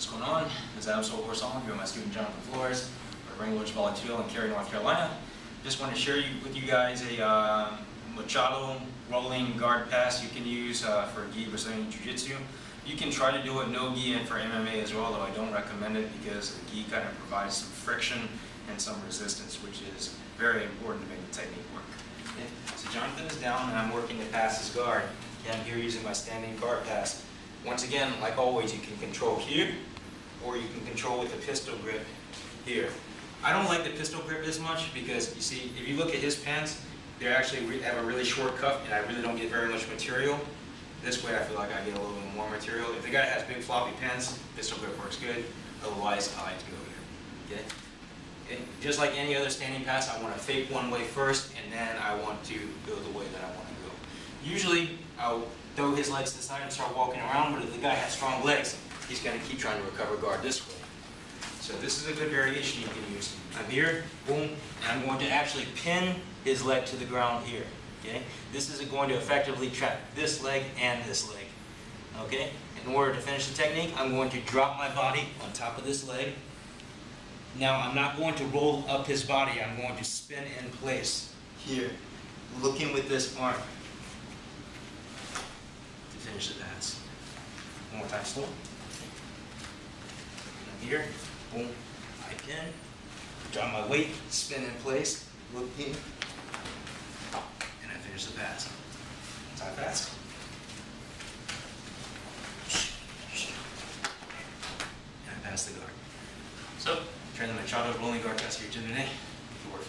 What's going on? This is Adam Soul Horse Song, here with my student Jonathan Flores, at Ring Lords Vale Tudo in Cary, North Carolina. Just want to share with you guys a uh, Machado rolling guard pass you can use uh, for gi Brazilian Jiu-Jitsu. You can try to do it no gi and for MMA as well, though I don't recommend it because the gi kind of provides some friction and some resistance, which is very important to make the technique work. Okay, So Jonathan is down and I'm working to pass his guard. Okay, I'm here using my standing guard pass. Once again, like always, you can control here, or you can control with the pistol grip here. I don't like the pistol grip as much because, you see, if you look at his pants, they actually have a really short cuff and I really don't get very much material. This way I feel like I get a little bit more material. If the guy has big floppy pants, pistol grip works good. Otherwise, I like to go here, okay? And just like any other standing pass, I want to fake one way first and then I want to go the way that I want to go. Usually, I'll throw his legs to the side and start walking around, but if the guy has strong legs, he's going to keep trying to recover guard this way. So this is a good variation you can use. I'm here, boom, and I'm going to actually pin his leg to the ground here, okay? This is going to effectively trap this leg and this leg, okay? In order to finish the technique, I'm going to drop my body on top of this leg. Now, I'm not going to roll up his body, I'm going to spin in place here, looking with this arm finish the pass. One more time, slow. Here, boom, I in. drop my weight, spin in place, look in, and I finish the pass. Time pass. And I pass the guard. So, train the machado rolling guard pass here your today. Good work.